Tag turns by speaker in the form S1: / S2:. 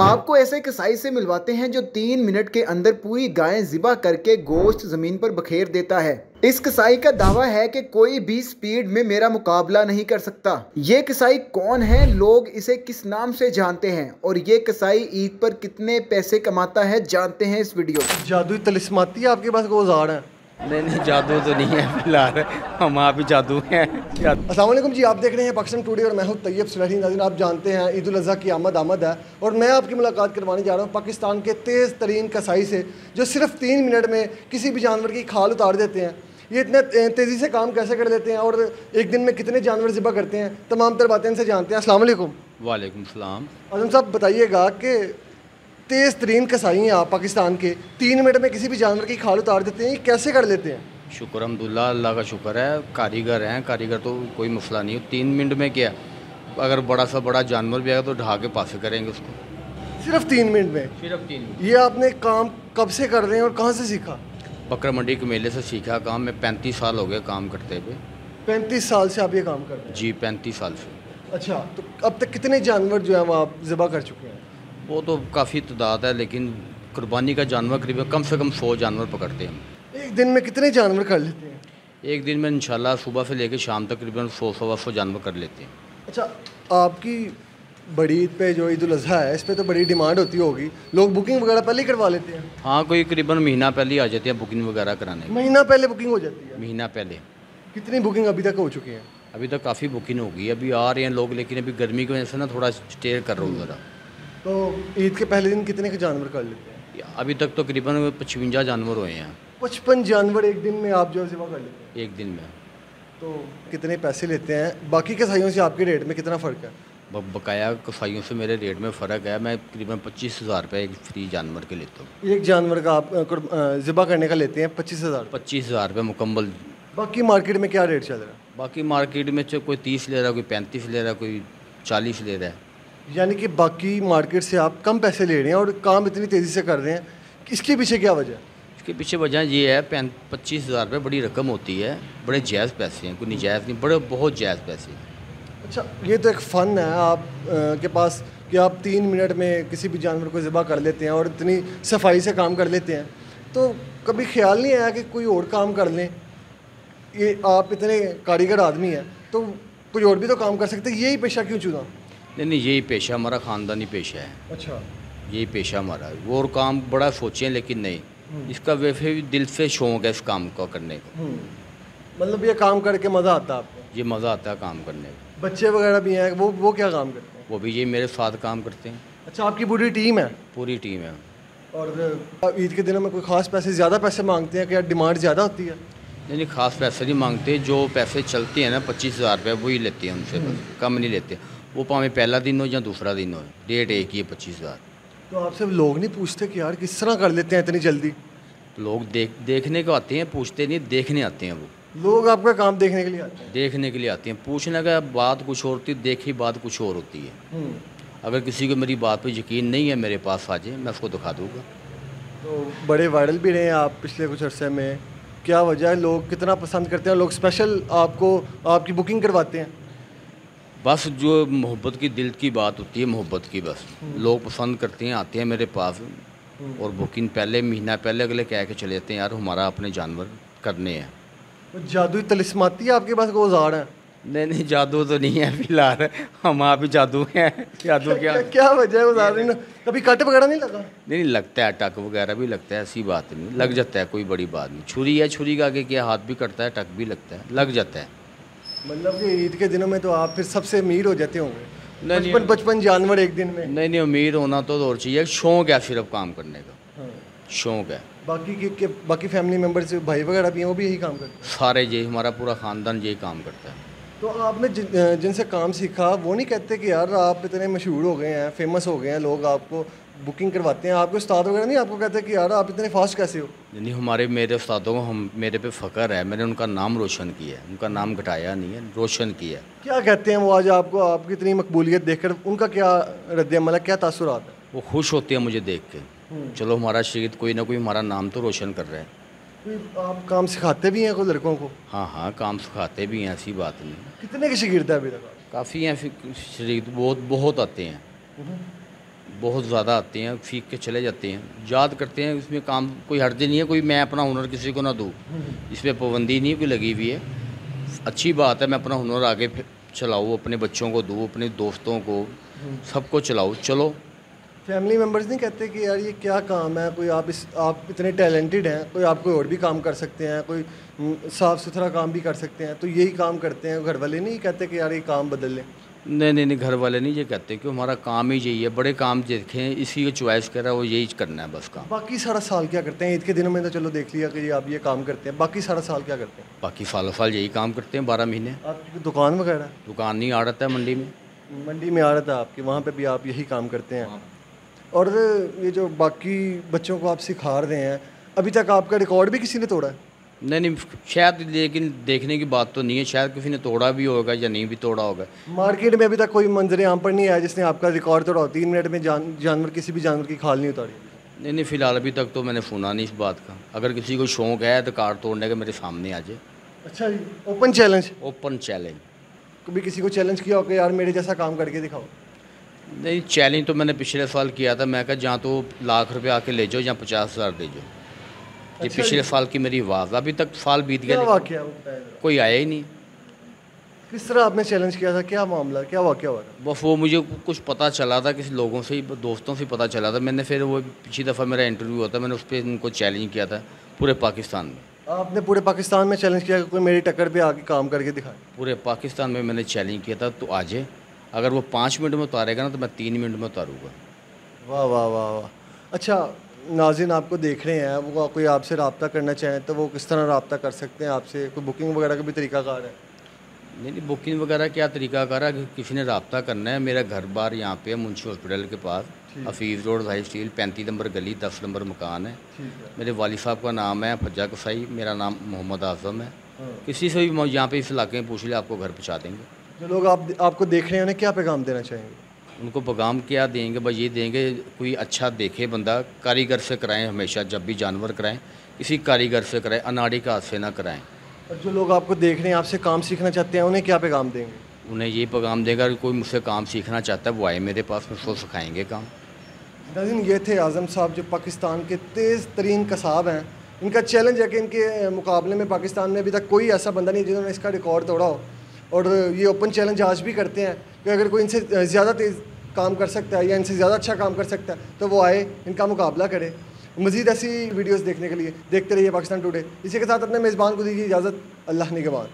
S1: आपको ऐसे कसाई से मिलवाते हैं जो तीन मिनट के अंदर पूरी गायें जिबा करके गोश्त ज़मीन पर बखेर देता है। इस कसाई का दावा है कि कोई भी स्पीड में मेरा मुकाबला नहीं कर सकता। ये कसाई कौन है? लोग इसे किस नाम से जानते हैं? और ये कसाई ईद पर कितने पैसे कमाता है? जानते हैं इस वीडियो।
S2: जादुई तलिस्माती आपके पास को औज़ार हैं।
S3: नहीं नहीं जादू तो नहीं है फ़िलहाल। हम आप ही जादू हैं।
S2: असलम जी आप देख रहे हैं पाकिस्तान टुडे और मैं हूँ तैयब सुलही नाजिन। आप जानते हैं ईद अजी की आमद आमद है और मैं आपकी मुलाकात करवाने जा रहा हूँ पाकिस्तान के तेज़ तरीन कसाई से जो सिर्फ़ तीन मिनट में किसी भी जानवर की खाल उतार देते हैं। ये इतने तेज़ी से काम कैसे कर लेते हैं और एक दिन में कितने जानवर ज़िबा करते हैं? तमाम तर बातें इनसे जानते हैं। असल
S3: वालेकुम सलाम।
S2: आज़म साहब बताइएगा कि तेज़ तरीन कसाई हैं आप पाकिस्तान के। तीन मिनट में किसी भी जानवर की खाल उतार देते हैं ये कैसे कर लेते हैं?
S3: शुक्र अहमदुल्ला अल्लाह का शुक्र है कारीगर हैं कारीगर तो कोई मसला नहीं तीन मिनट में क्या अगर बड़ा सा बड़ा जानवर भी आएगा तो ढहा के पास करेंगे उसको।
S2: सिर्फ़ तीन मिनट में?
S3: सिर्फ़ तीन मिनट।
S2: ये आपने काम कब से कर रहे हैं और कहाँ से सीखा?
S3: बकरा मंडी के मेले से सीखा काम। मैं पैंतीस साल हो गए काम करते हुए।
S2: पैंतीस साल से आप ये काम कर रहे हैं?
S3: जी पैंतीस साल से।
S2: अच्छा तो अब तक कितने जानवर जो है वो आप ज़िबा कर चुके हैं?
S3: वो तो काफ़ी तादाद है लेकिन कुर्बानी का जानवर करीब कम से कम सौ जानवर पकड़ते हैं
S2: एक दिन में कितने जानवर कर लेते हैं?
S3: एक दिन में इंशाल्लाह सुबह से लेकर शाम तक करीबन सौ सवा सौ जानवर कर लेते हैं।
S2: अच्छा आपकी बड़ी ईद पे जो ईद अजी है इस पर तो बड़ी डिमांड होती होगी। लोग बुकिंग वगैरह पहले ही करवा लेते हैं?
S3: हाँ कोई करीबन महीना पहले ही आ जाते हैं बुकिंग वगैरह कराने।
S2: महीना पहले बुकिंग हो जाती है?
S3: महीना पहले।
S2: कितनी बुकिंग अभी तक हो चुकी है?
S3: अभी तक काफ़ी बुकिंग होगी। अभी आ रहे हैं लोग लेकिन अभी गर्मी की वजह से ना थोड़ा स्टे कर रहा हूँ ज़रा।
S2: तो ईद के पहले दिन कितने के जानवर कर लेते हैं?
S3: अभी तक तो करीबन पचवंजा जानवर हुए हैं।
S2: पचपन जानवर एक दिन में आप जो है कर लेते
S3: हैं? एक दिन में।
S2: तो कितने पैसे लेते हैं? बाकी कसाईयों से आपके रेट में कितना फ़र्क है?
S3: बकाया कसाईयों से मेरे रेट में फ़र्क है। मैं करीबन पच्चीस हज़ार रुपये एक फ्री जानवर के लेता हूँ।
S2: एक जानवर का आप ज़िबा करने का लेते हैं पच्चीस हज़ार
S3: पच्चीस हज़ार रुपये मुकम्मल।
S2: बाकी मार्केट में क्या रेट चल रहा है?
S3: बाकी मार्केट में कोई तीस ले रहा है कोई पैंतीस ले रहा है कोई चालीस ले रहा है।
S2: यानी कि बाकी मार्केट से आप कम पैसे ले रहे हैं और काम इतनी तेज़ी से कर रहे हैं इसके पीछे क्या वजह?
S3: इसके पीछे वजह ये है पैं पच्चीस हज़ार रुपये बड़ी रकम होती है बड़े जायज़ पैसे हैं कोई नजायज़ नहीं बड़े बहुत जायज़ पैसे हैं।
S2: अच्छा ये तो एक फ़न है आप आ, के पास कि आप तीन मिनट में किसी भी जानवर को ज़िबा कर लेते हैं और इतनी सफ़ाई से काम कर लेते हैं तो कभी ख्याल नहीं आया कि कोई और काम कर लें? ये आप इतने कारीगर आदमी हैं तो कोई और भी तो काम कर सकते यही पेशा क्यों चुना?
S3: नहीं नहीं यही पेशा हमारा ख़ानदानी पेशा है।
S2: अच्छा।
S3: यही पेशा हमारा वो और काम बड़ा सोचे लेकिन नहीं। हम्म। इसका वैसे भी दिल से शौक है इस काम को करने को।
S2: हम्म। मतलब ये काम करके मज़ा आता है आपको?
S3: ये मज़ा आता है काम करने
S2: का। बच्चे वगैरह भी हैं वो वो क्या काम करते हैं?
S3: वो भी ये मेरे साथ काम करते हैं।
S2: अच्छा आपकी पूरी टीम है?
S3: पूरी टीम है।
S2: और ईद के दिनों में कोई ख़ास पैसे ज़्यादा पैसे मांगते हैं क्या डिमांड ज़्यादा होती है?
S3: नहीं नहीं खास पैसे नहीं मांगते। जो पैसे चलते हैं ना पच्चीस हज़ार रुपये वही लेते हैं उनसे। कम नहीं लेते। वो भावें पहला दिन हो या दूसरा दिन हो। डेट एक ही है पच्चीस हज़ार।
S2: तो आपसे लोग नहीं पूछते कि यार किस तरह कर लेते हैं इतनी जल्दी?
S3: लोग देख देखने को आते हैं पूछते नहीं देखने आते हैं वो।
S2: लोग आपका काम देखने के लिए आते हैं?
S3: देखने के लिए आते हैं। पूछने का बात कुछ और होती है देखी बात कुछ और होती है। हम्म। अगर किसी को मेरी बात पर यकीन नहीं है मेरे पास आ जाए मैं उसको दिखा दूँगा।
S2: तो बड़े वायरल भी रहे हैं आप पिछले कुछ अर्से में। क्या वजह है? लोग कितना पसंद करते हैं? लोग स्पेशल आपको आपकी बुकिंग करवाते हैं।
S3: बस जो मोहब्बत की दिल की बात होती है मोहब्बत की बस। लोग पसंद करते हैं आते हैं मेरे पास और बुकिंग पहले महीना पहले अगले कह के चले जाते हैं यार हमारा अपने जानवर करने हैं।
S2: जादू तलिस्माती है आपके पास औज़ार है?
S3: नहीं नहीं जादू तो नहीं है फ़िलहाल। हम आप ही जादू हैं। जादू क्या
S2: क्या, क्या वजह है उदार कभी कट वगैरह नहीं लगा?
S3: नहीं नहीं लगता है टक वगैरह भी लगता है ऐसी बात नहीं। लग जाता है कोई बड़ी बात नहीं। छुरी है छुरी का आगे क्या हाथ भी कटता है टक भी लगता है। लग जाता है।
S2: मतलब कि ईद के दिनों में तो आप फिर सबसे अमीर हो जाते होंगे। बचपन बचपन जानवर एक दिन में।
S3: नहीं नहीं अमीर होना तो और चाहिए। शौक है सिर्फ़ काम करने का। हाँ। शौक है।
S2: बाकी के, के बाकी फैमिली मेंबर्स भाई वगैरह भी हैं वो भी यही काम करते हैं?
S3: सारे यही हमारा पूरा ख़ानदान यही काम करता है।
S2: तो आपने जिन, जिनसे काम सीखा वो नहीं कहते कि यार आप इतने मशहूर हो गए हैं फ़ेमस हो गए हैं लोग आपको बुकिंग करवाते हैं। आपके उस्ताद वगैरह नहीं आपको कहते कि यार आप इतने फास्ट कैसे हो?
S3: नहीं हमारे मेरे उस्तादों को हम मेरे पे फ़ख्र है। मैंने उनका नाम रोशन किया है। उनका नाम घटाया नहीं है रोशन किया
S2: क्या कहते हैं वो आज आपको? आपकी इतनी मकबूलियत देखकर उनका क्या रद्दमल है? क्या तासुरात है?
S3: वो खुश होते हैं मुझे देख के। हम्म। चलो हमारा शहीद कोई ना कोई हमारा नाम तो रोशन कर रहे हैं।
S2: आप काम सिखाते भी हैं लड़कों को?
S3: हाँ हाँ काम सिखाते भी हैं ऐसी बात नहीं।
S2: कितने के शगिर्द है अभी तक
S3: काफ़ी हैं शरीक बहुत बहुत आते हैं। हम्म। बहुत ज़्यादा आते हैं फीक के चले जाते हैं। याद करते हैं इसमें काम कोई हर्ज नहीं है कोई मैं अपना हुनर किसी को ना दूँ। इसमें पाबंदी नहीं कोई लगी हुई है। अच्छी बात है मैं अपना हुनर आगे चलाऊँ अपने बच्चों को दूँ अपने दोस्तों को सबको चलाऊँ। चलो।
S2: फैमिली मेंबर्स नहीं कहते कि यार ये क्या काम है कोई आप इस आप इतने टैलेंटेड हैं कोई आप कोई और भी काम कर सकते हैं कोई हम्म, साफ़ सुथरा काम भी कर सकते हैं तो यही काम करते हैं घर वाले नहीं कहते कि यार ये काम बदल लें।
S3: नहीं नहीं नहीं घर वाले नहीं ये कहते कि हमारा काम ही यही है बड़े काम देखें इसी को चॉइस करा वो यही करना है बस काम।
S2: बाकी सारा साल क्या करते हैं? ईद के दिनों में तो चलो देख लिया कि आप ये काम करते हैं। बाकी सारा साल क्या करते हैं?
S3: बाकी सालों साल यही काम करते हैं बारह महीने।
S2: आपकी दुकान वगैरह?
S3: दुकान नहीं आ रहा था मंडी में।
S2: मंडी में आ रहा था आपके वहाँ पर भी आप यही काम करते हैं। और ये जो बाकी बच्चों को आप सिखा रहे हैं अभी तक आपका रिकॉर्ड भी किसी ने तोड़ा है?
S3: नहीं नहीं शायद लेकिन देखने की बात तो नहीं है। शायद किसी ने तोड़ा भी होगा या नहीं भी तोड़ा होगा।
S2: मार्केट में अभी तक कोई मंजर आम पर नहीं आया जिसने आपका रिकॉर्ड तोड़ा तीन मिनट में जान जानवर किसी भी जानवर की खाल नहीं उतारी।
S3: नहीं नहीं फ़िलहाल अभी तक तो मैंने सुना नहीं इस बात का। अगर किसी को शौक है तो कार तोड़ने का मेरे सामने आ जाए।
S2: अच्छा जी ओपन चैलेंज
S3: ओपन चैलेंज
S2: कभी किसी को चैलेंज किया हो कि यार मेरे जैसा काम करके दिखाओ?
S3: नहीं चैलेंज तो मैंने पिछले साल किया था। मैं कहा जहाँ तो लाख रुपये आके ले जाओ या पचास हज़ार दे जाओ। ये
S2: अच्छा
S3: पिछले साल की मेरी आवाज़ अभी तक साल बीत
S2: क्या
S3: गया
S2: वाक्य।
S3: कोई आया ही नहीं।
S2: किस तरह आपने चैलेंज किया था? क्या मामला? क्या वाक्य हुआ था?
S3: बस वो मुझे कुछ पता चला था किसी लोगों से ही दोस्तों से पता चला था। मैंने फिर वो पिछली दफ़ा मेरा इंटरव्यू था मैंने उस पर उनको चैलेंज किया था पूरे पाकिस्तान में।
S2: आपने पूरे पाकिस्तान में चैलेंज किया कि कोई मेरी टक्कर पे आके काम करके दिखाए
S3: पूरे पाकिस्तान में मैंने चैलेंज किया था तो आज अगर वो पाँच मिनट में उतारेगा ना तो मैं तीन मिनट में उतारूँगा।
S2: वाह वाह वाह वाह। अच्छा नाजिन आपको देख रहे हैं वो कोई आपसे रबता करना चाहें तो वो किस तरह रबता कर सकते हैं आपसे? कोई बुकिंग वगैरह का भी तरीकाकार है?
S3: नहीं नहीं बुकिंग वगैरह क्या तरीका कर रहा है किसी ने रबता करना है मेरा घर बार यहाँ पे है मुंशी हॉस्पिटल के पास। हफीज़ रोड हाई स्टील पैंतीस नंबर गली दस नंबर मकान है।
S2: है।
S3: मेरे वाली साहब का नाम है फज्जा कसाई मेरा नाम मोहम्मद आज़म है।
S2: हाँ।
S3: किसी से भी यहाँ पे इस इलाके में पूछ लिया आपको घर पहुँचा देंगे।
S2: जो लोग आप आपको देख रहे हैं उन्हें क्या पैगाम देना चाहेंगे?
S3: उनको पैगाम क्या देंगे भाई ये देंगे कोई अच्छा देखे बंदा कारीगर से कराएँ हमेशा जब भी जानवर कराएँ किसी कारीगर से कराएँ अनाड़ी का हाथ से ना कराएँ।
S2: और जो लोग आपको देख रहे हैं आपसे काम सीखना चाहते हैं उन्हें क्या पैगाम देंगे?
S3: उन्हें ये पैगाम देगा कि कोई मुझसे काम सीखना चाहता है वो आए मेरे पास में उसको सिखाएँगे काम।
S2: नाजिन ये थे आज़म साहब जो पाकिस्तान के तेज़ तरीन कसाब हैं। इनका चैलेंज है कि इनके मुकाबले में पाकिस्तान में अभी तक कोई ऐसा बंदा नहीं जिन्होंने इसका रिकॉर्ड तोड़ा हो। और ये ओपन चैलेंज आज भी करते हैं कि अगर कोई इनसे ज़्यादा तेज़ काम कर सकता है या इनसे ज़्यादा अच्छा काम कर सकता है तो वो आए, इनका मुकाबला करे। मज़ीद ऐसी वीडियोज़ देखने के लिए देखते रहिए पाकिस्तान टुडे। इसी के साथ अपने मेज़बान को दीजिए इजाज़त। अल्लाह निगवान